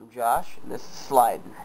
I'm Josh, and this is Sliding.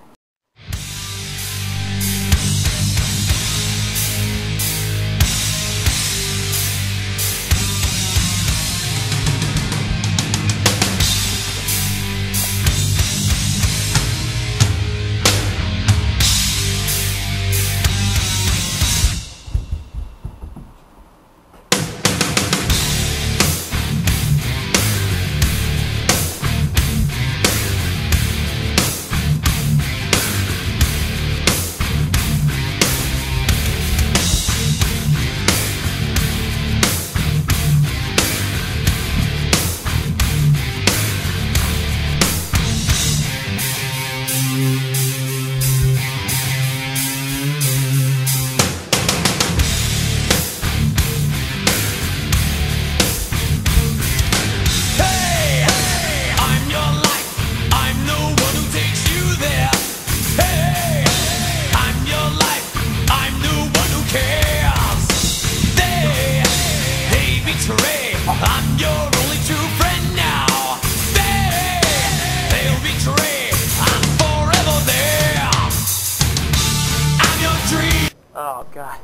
Oh, God.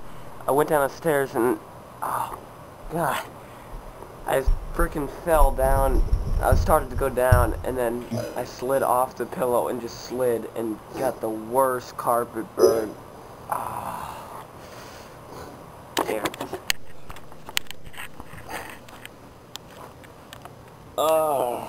I went down the stairs and... Oh, God. I freaking fell down. I started to go down, and then I slid off the pillow and just slid and got the worst carpet burn. Ah. Damn. Oh.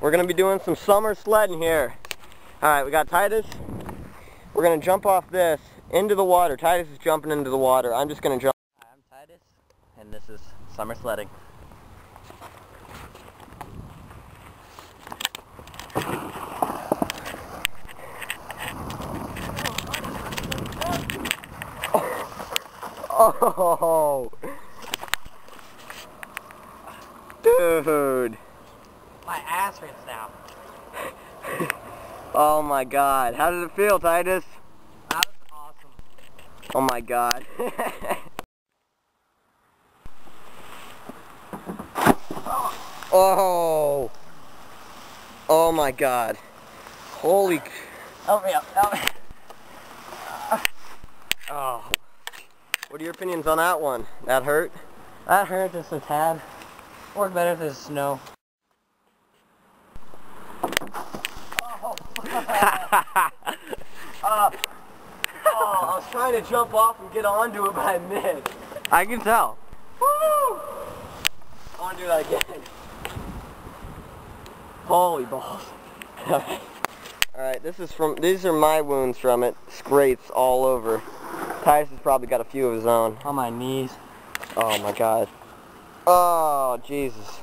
we're going to be doing some summer sledding here. Alright, we got Titus. We're going to jump off this into the water. Titus is jumping into the water. I'm just going to jump. Hi, I'm Titus, and this is summer sledding. Oh, dude. My now. Oh my god. How did it feel, Titus? That was awesome. Oh my god. oh. Oh my god. Holy. Help me up, help me. Oh. What are your opinions on that one? That hurt? That hurt just a tad. Work better if there's snow. Uh, oh, I was trying to jump off and get onto it, but I missed. I can tell. Woo! I want to do that again. Holy balls. Alright. Alright, this is from, these are my wounds from it. Scrapes all over. Titus has probably got a few of his own. On my knees. Oh my god. Oh, Jesus.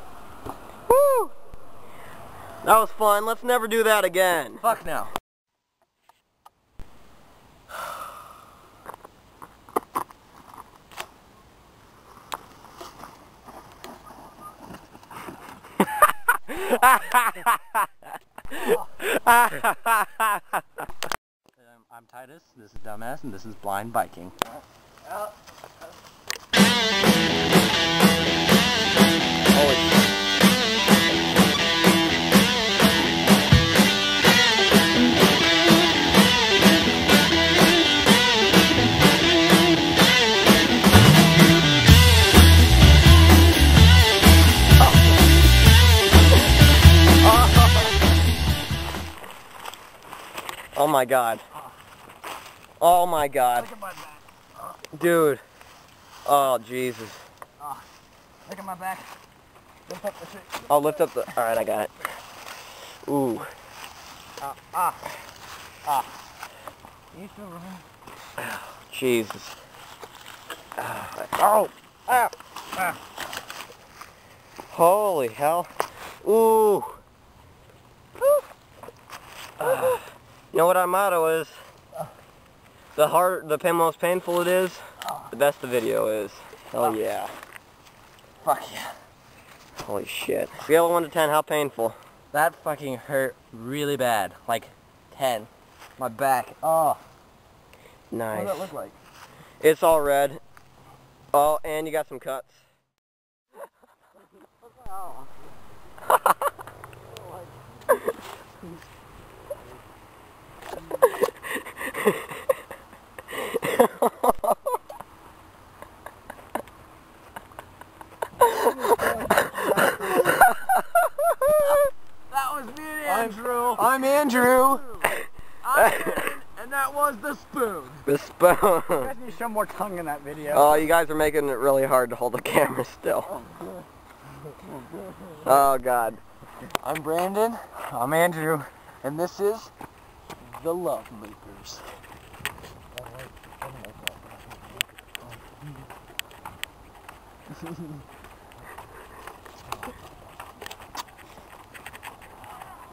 That was fun. Let's never do that again. Fuck no. I'm, I'm Titus, this is Dumbass, and this is Blind Biking. Holy Oh my god. Oh my god. Look at my back. Dude. Oh Jesus. Look at my back. Lift up the shit. I'll lift up the alright I got it. Ooh. Ah, ah, ah. You still running? Jesus. Ah, Oh! Ah! Holy hell. Ooh. Uh, you know what our motto is? The hard, the pain- most painful it is, the best the video is. Hell yeah. Fuck yeah. Holy shit. Scale of 1 to 10, how painful? That fucking hurt really bad. Like 10. My back. Oh. Nice. What does that look like? It's all red. Oh, and you got some cuts. That was me and Andrew. I'm and that was the spoon. The spoon. guys need to show more tongue in that video. Oh, you guys are making it really hard to hold the camera still. Oh, God. I'm Brandon. I'm Andrew. And this is The Love Makers.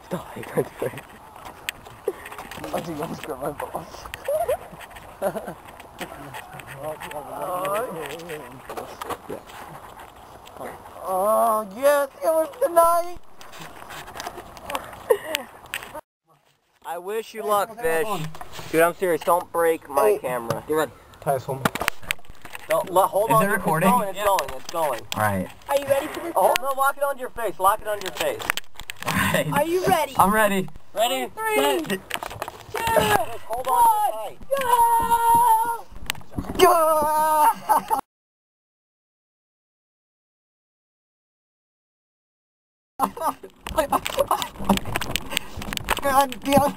Stop. you can't say it. I think I'm scrub my balls. oh, yes, it was tonight. I wish you luck, fish. Dude, I'm serious. Don't break my oh. camera. Get ready. Don't, lo- hold Is on. it It's going, It's going. It's going. Alright. Are you ready for this? Oh, no, lock it onto your face. Lock it onto your face. Alright. Are you ready? I'm ready. Ready? Three, Hold on tight. go!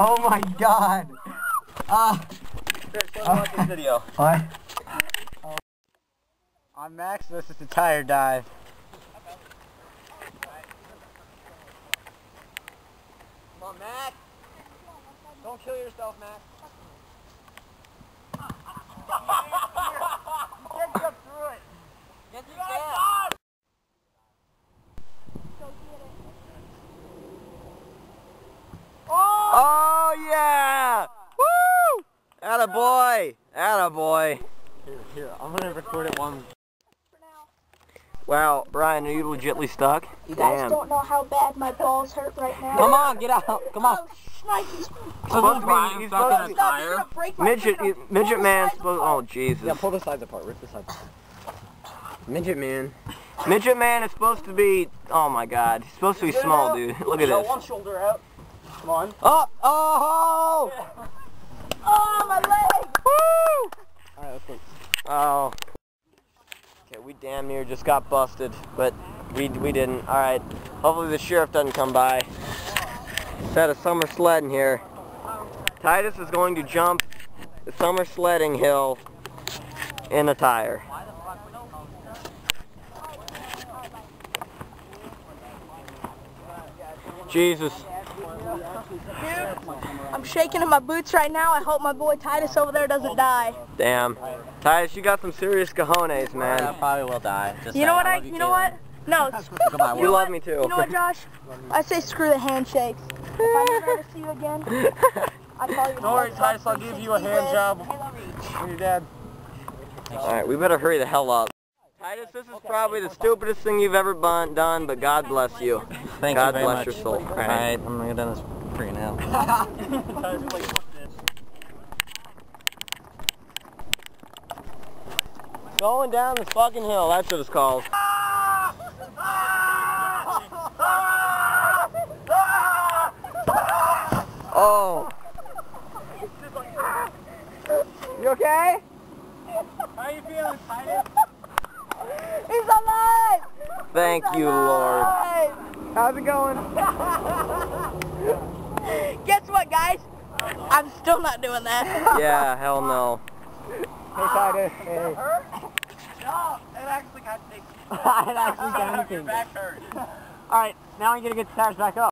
Oh my god. Let's watch this video. What? I'm Max, this is the tire dive. Come on, Mac. Don't kill yourself, Mac. Get up through it. Get you down. Oh yeah! Woo! Atta boy! Atta boy! Here, here, I'm gonna record it one. Wow, Brian, are you legitly stuck? You guys Damn. don't know how bad my balls hurt right now. Come on, get out. Oh, Come on. Oh, shnikes. Supposed to be, he's supposed to Stop, you're gonna break my Midget, freaking- midget man supposed. Oh Jesus. Yeah, pull the sides apart. Rip the sides apart. Midget man. Midget man is supposed to be. Oh my God, he's supposed to be small, dude. Look at this. One shoulder out. Come on. Oh, oh, Oh, oh my leg! woo! Alright, let's go. Oh. We damn near just got busted, but we we didn't. All right. Hopefully the sheriff doesn't come by. Set a summer sled in here. Titus is going to jump the summer sledding hill in a tire. Jesus. I'm shaking in my boots right now. I hope my boy Titus over there doesn't die. Damn. Titus, you got some serious cojones, man. I probably will die. Just You know what I? You know what? No. Goodbye, You You love what? me too. You know what, Josh? I say screw the handshakes. If I never ever see you again, I call you. Don't worry, Titus, I'll give you a hand job. Your dad. Alright, we better hurry the hell up. Titus, this is probably the stupidest thing you've ever done, but God bless you. Thank God you very bless much. your soul. Alright, I'm gonna get do this for you now. Going down this fucking hill, that's what it's called. Oh. You okay? How you feeling, Titus? He's alive! Thank you, Lord. How's it going? Guess what, guys? I'm still not doing that. Yeah, hell no. Hey, Titus. Hey. It actually got me. it actually got anything. Alright, now I'm gonna get the tires back up.